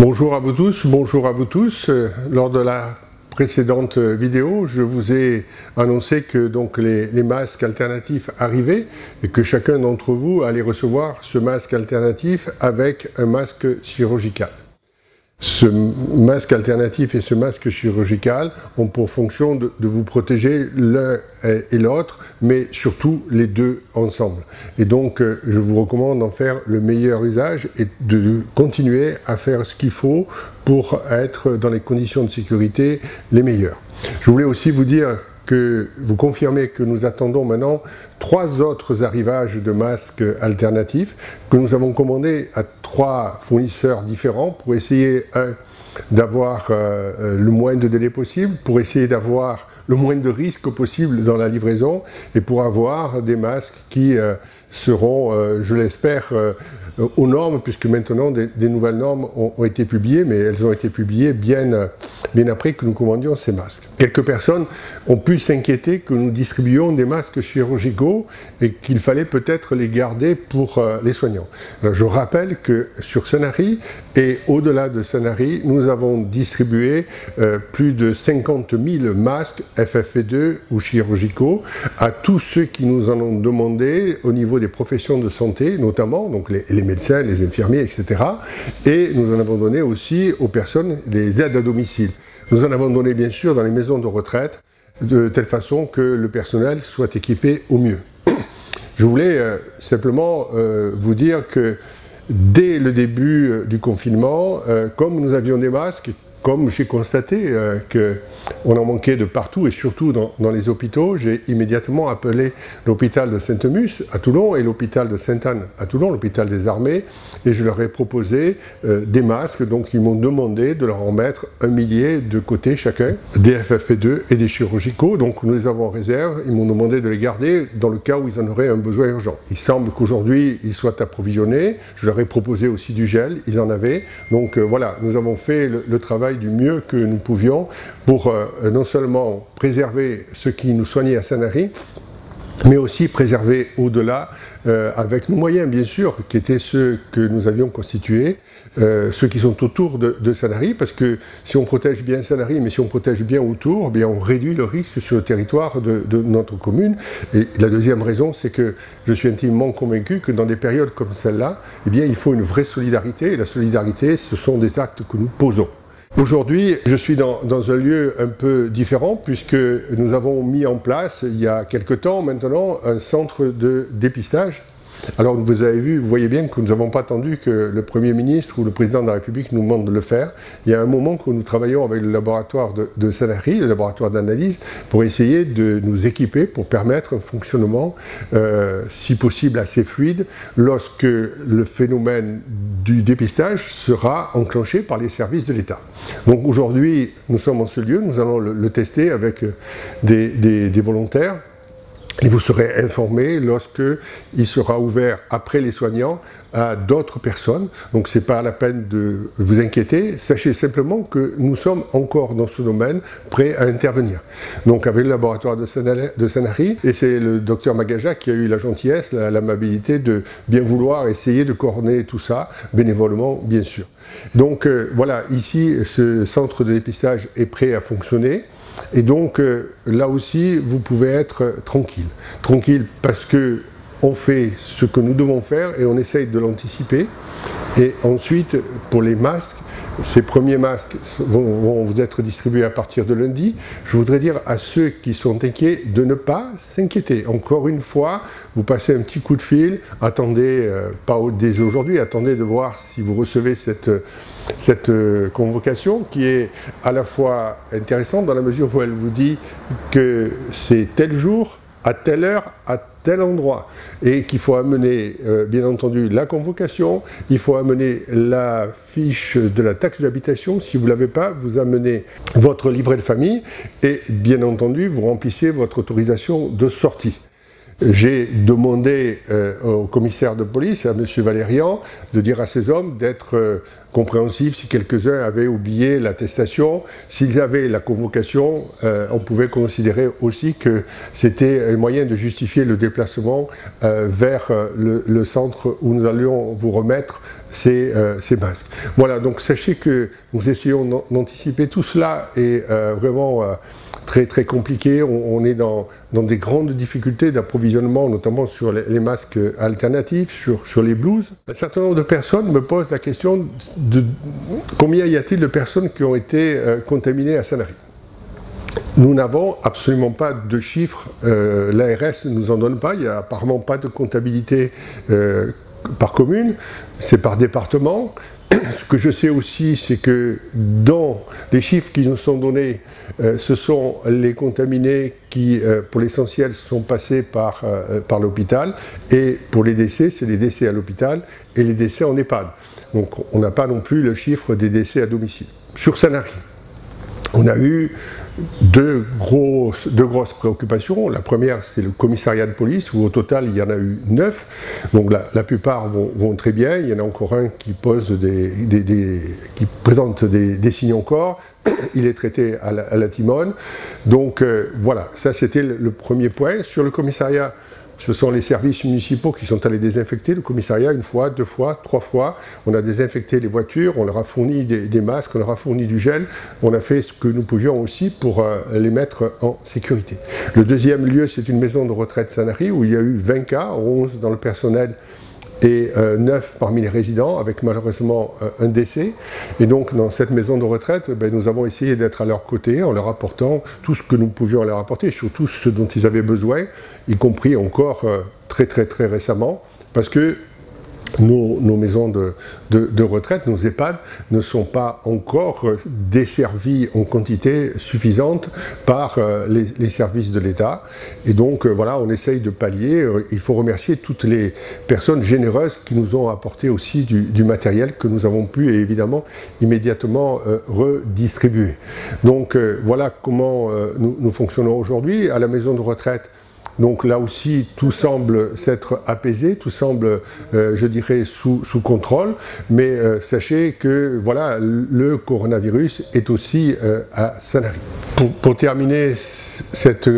Bonjour à vous tous, bonjour à vous tous. Euh, lors de la précédente vidéo, je vous ai annoncé que donc les, les masques alternatifs arrivaient et que chacun d'entre vous allait recevoir ce masque alternatif avec un masque chirurgical. Ce masque alternatif et ce masque chirurgical ont pour fonction de, vous protéger l'un et l'autre, mais surtout les deux ensemble. Et donc, euh, je vous recommande d'en faire le meilleur usage et de continuer à faire ce qu'il faut pour être dans les conditions de sécurité les meilleures. Je voulais aussi vous dire que vous confirmez que nous attendons maintenant trois autres arrivages de masques alternatifs que nous avons commandés à trois fournisseurs différents pour essayer, d'avoir euh, euh, le moins de délai possible, pour essayer d'avoir le moins de risques possible dans la livraison et pour avoir des masques qui euh, seront, je l'espère, aux normes, puisque maintenant des, nouvelles normes ont, été publiées, mais elles ont été publiées bien, bien après que nous commandions ces masques. Quelques personnes ont pu s'inquiéter que nous distribuions des masques chirurgicaux et qu'il fallait peut-être les garder pour euh, les soignants. je rappelle que sur Sanary et au-delà de Sanary, nous avons distribué euh, plus de 50 000 masques FFP2 ou chirurgicaux à tous ceux qui nous en ont demandé au niveau des professions de santé, notamment donc les, médecins, les infirmiers, etc. Et nous en avons donné aussi aux personnes les aides à domicile. Nous en avons donné bien sûr dans les maisons de retraite, de telle façon que le personnel soit équipé au mieux. Je voulais euh, simplement euh, vous dire que dès le début euh, du confinement, comme nous avions des masques comme j'ai constaté euh, qu'on en manquait de partout et surtout dans, les hôpitaux, j'ai immédiatement appelé l'hôpital de Saint-Emus à Toulon et l'hôpital de Sainte-Anne à Toulon, l'hôpital des armées, et je leur ai proposé euh, des masques. Donc ils m'ont demandé de leur en mettre un millier de côté chacun, des FFP2 et des chirurgicaux. Donc nous les avons en réserve. Ils m'ont demandé de les garder dans le cas où ils en auraient un besoin urgent. Il semble qu'aujourd'hui ils soient approvisionnés. Je leur ai proposé aussi du gel, ils en avaient. Donc euh, voilà, nous avons fait le travail du mieux que nous pouvions pour euh, non seulement préserver ceux qui nous soignaient à Sanary, mais aussi préserver au-delà, euh, avec nos moyens bien sûr, qui étaient ceux que nous avions constitués, euh, ceux qui sont autour de, de, Sanary, parce que si on protège bien Sanary, mais si on protège bien autour, eh bien on réduit le risque sur le territoire de, de notre commune. Et la deuxième raison, c'est que je suis intimement convaincu que dans des périodes comme celle-là, eh bien il faut une vraie solidarité, et la solidarité, ce sont des actes que nous posons. Aujourd'hui, je suis dans, un lieu un peu différent puisque nous avons mis en place, il y a quelque temps maintenant, un centre de dépistage alors vous avez vu, vous voyez bien que nous n'avons pas attendu que le Premier ministre ou le Président de la République nous demande de le faire. Il y a un moment que nous travaillons avec le laboratoire de, de le laboratoire d'analyse, pour essayer de nous équiper pour permettre un fonctionnement, euh, si possible, assez fluide lorsque le phénomène du dépistage sera enclenché par les services de l'État. Donc aujourd'hui, nous sommes en ce lieu, nous allons le, tester avec des volontaires et vous serez informé lorsque il sera ouvert après les soignants à d'autres personnes. Donc ce n'est pas la peine de vous inquiéter. Sachez simplement que nous sommes encore dans ce domaine prêts à intervenir. Donc avec le laboratoire de Sanary, et c'est le docteur Magaja qui a eu la gentillesse, l'amabilité de bien vouloir essayer de coordonner tout ça, bénévolement bien sûr. Donc euh, voilà, ici ce centre de dépistage est prêt à fonctionner. Et donc euh, là aussi, vous pouvez être tranquille. Tranquille parce que on fait ce que nous devons faire et on essaye de l'anticiper. Et ensuite, pour les masques, ces premiers masques vont, vous être distribués à partir de lundi. Je voudrais dire à ceux qui sont inquiets de ne pas s'inquiéter. Encore une fois, vous passez un petit coup de fil, attendez, euh, pas dès aujourd'hui, attendez de voir si vous recevez cette, euh, convocation qui est à la fois intéressante dans la mesure où elle vous dit que c'est tel jour, à telle heure, à tel endroit, et qu'il faut amener, euh, bien entendu, la convocation, il faut amener la fiche de la taxe d'habitation, si vous ne l'avez pas, vous amenez votre livret de famille, et bien entendu, vous remplissez votre autorisation de sortie. J'ai demandé euh, au commissaire de police, à M. Valérian, de dire à ces hommes d'être euh, compréhensifs si quelques-uns avaient oublié l'attestation. S'ils avaient la convocation, euh, on pouvait considérer aussi que c'était un moyen de justifier le déplacement vers le, le, centre où nous allions vous remettre ces, ces, masques. Voilà, donc sachez que nous essayons d'anticiper tout cela et vraiment très, très compliqué. On, est dans, dans, des grandes difficultés d'approvisionnement, notamment sur les, masques alternatifs, sur, sur les blouses. Un certain nombre de personnes me posent la question combien y a-t-il de personnes qui ont été euh, contaminées à Sanary? Nous n'avons absolument pas de chiffres, euh, l'ARS ne nous en donne pas, il n'y a apparemment pas de comptabilité euh, par commune, c'est par département. Ce que je sais aussi, c'est que dans les chiffres qui nous sont donnés, euh, ce sont les contaminés qui, euh, pour l'essentiel, sont passés par, euh, par l'hôpital. Et pour les décès, c'est les décès à l'hôpital et les décès en EHPAD. Donc on n'a pas non plus le chiffre des décès à domicile. Sur Sanary, on a eu deux, grosses, préoccupations. La première, c'est le commissariat de police, où au total, il y en a eu neuf. Donc la, plupart vont, très bien. Il y en a encore un qui, pose des, présente des, signes encore. Il est traité à la, timone. Donc euh, voilà, ça c'était le premier point. Sur le commissariat, ce sont les services municipaux qui sont allés désinfecter le commissariat une fois, deux fois, trois fois. On a désinfecté les voitures, on leur a fourni des, masques, on leur a fourni du gel. On a fait ce que nous pouvions aussi pour euh, les mettre en sécurité. Le deuxième lieu, c'est une maison de retraite Sanary où il y a eu 20 cas, 11 dans le personnel et euh, neuf parmi les résidents, avec malheureusement euh, un décès. Et donc, dans cette maison de retraite, ben, nous avons essayé d'être à leur côté en leur apportant tout ce que nous pouvions leur apporter, surtout ce dont ils avaient besoin, y compris encore euh, très très très récemment, parce que nos, maisons de, retraite, nos EHPAD, ne sont pas encore euh, desservies en quantité suffisante par euh, les, services de l'État. Et donc, euh, voilà, on essaye de pallier. Il faut remercier toutes les personnes généreuses qui nous ont apporté aussi du, matériel que nous avons pu, évidemment, immédiatement redistribuer. Donc, voilà comment nous fonctionnons aujourd'hui. À la maison de retraite, donc là aussi, tout semble s'être apaisé, tout semble, euh, je dirais, sous, contrôle. Mais euh, sachez que voilà, le coronavirus est aussi euh, à Sanary. Pour, terminer cette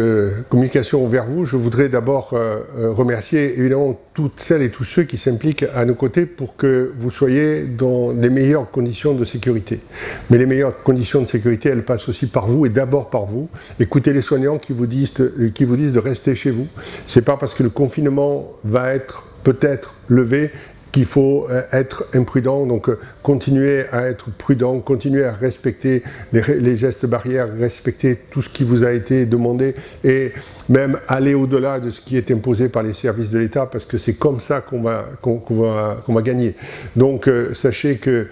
communication vers vous, je voudrais d'abord remercier évidemment toutes celles et tous ceux qui s'impliquent à nos côtés pour que vous soyez dans les meilleures conditions de sécurité. Mais les meilleures conditions de sécurité, elles passent aussi par vous et d'abord par vous. Écoutez les soignants qui vous disent, de rester chez vous. C'est pas parce que le confinement va être peut-être levé qu'il faut euh, être imprudent, donc euh, continuer à être prudent, continuer à respecter les, gestes barrières, respecter tout ce qui vous a été demandé et même aller au-delà de ce qui est imposé par les services de l'État parce que c'est comme ça qu'on va, qu'on va, va, gagner. Donc euh, sachez que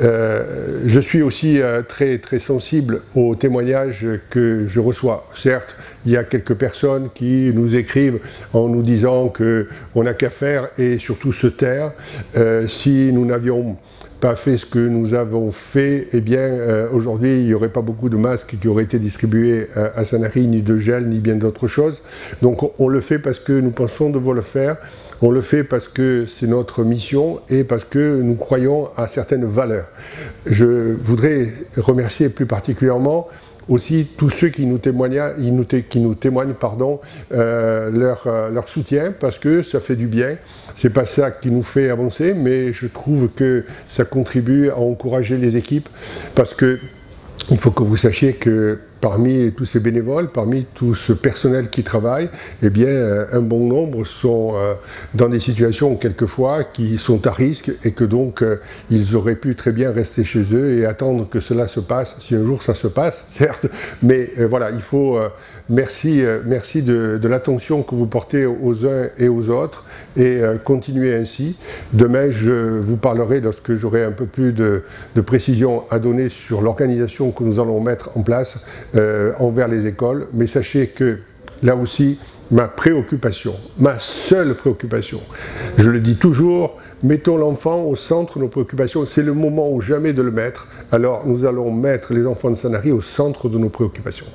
je suis aussi très, très sensible aux témoignages que je reçois. Certes, il y a quelques personnes qui nous écrivent en nous disant qu'on n'a qu'à faire et surtout se taire. Euh, si nous n'avions pas fait ce que nous avons fait, eh bien, euh, aujourd'hui, il n'y aurait pas beaucoup de masques qui auraient été distribués euh, à Sanary, ni de gel, ni bien d'autres choses. Donc, on le fait parce que nous pensons devoir le faire. On le fait parce que c'est notre mission et parce que nous croyons à certaines valeurs. Je voudrais remercier plus particulièrement aussi tous ceux qui nous témoignent, euh, leur, euh, leur, soutien parce que ça fait du bien. C'est pas ça qui nous fait avancer, mais je trouve que ça contribue à encourager les équipes parce que il faut que vous sachiez que parmi tous ces bénévoles, parmi tout ce personnel qui travaille, eh bien, euh, un bon nombre sont euh, dans des situations quelquefois qui sont à risque et que donc euh, ils auraient pu très bien rester chez eux et attendre que cela se passe, si un jour ça se passe, certes, mais voilà, il faut merci, merci de, l'attention que vous portez aux uns et aux autres et continuez ainsi. Demain, je vous parlerai lorsque j'aurai un peu plus de, de précision à donner sur l'organisation que nous allons mettre en place euh, envers les écoles, mais sachez que là aussi, ma préoccupation, ma seule préoccupation, je le dis toujours, mettons l'enfant au centre de nos préoccupations, c'est le moment ou jamais de le mettre, alors nous allons mettre les enfants de Sanary au centre de nos préoccupations.